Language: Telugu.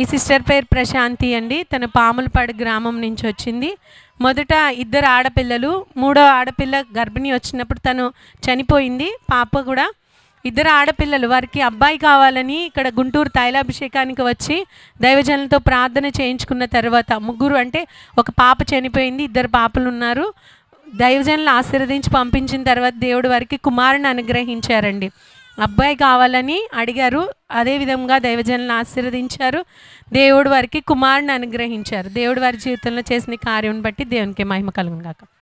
ఈ సిస్టర్ పేరు ప్రశాంతి అండి. తన పాములపాడు గ్రామం నుంచి వచ్చింది. మొదట ఇద్దరు ఆడపిల్లలు మూడో ఆడపిల్ల గర్భిణి వచ్చినప్పుడు తను చనిపోయింది పాప కూడా. ఇద్దరు ఆడపిల్లలు వారికి అబ్బాయి కావాలని ఇక్కడ గుంటూరు తైలాభిషేకానికి వచ్చి దైవజనులతో ప్రార్థన చేయించుకున్న తర్వాత ముగ్గురు అంటే ఒక పాప చనిపోయింది ఇద్దరు పాపలు ఉన్నారు. దైవజనులు ఆశీర్వదించి పంపించిన తర్వాత దేవుడు వారికి కుమారుని అనుగ్రహించారండి. అబ్బాయి కావాలని అడిగారు. అదే విధంగా దైవజనులను ఆశీర్వదించారు. దేవుడు వారికి కుమారుని అనుగ్రహించారు. దేవుడు వారి జీవితంలో చేసిన కార్యం బట్టి దేవునికి మహిమ కలుగునుగాక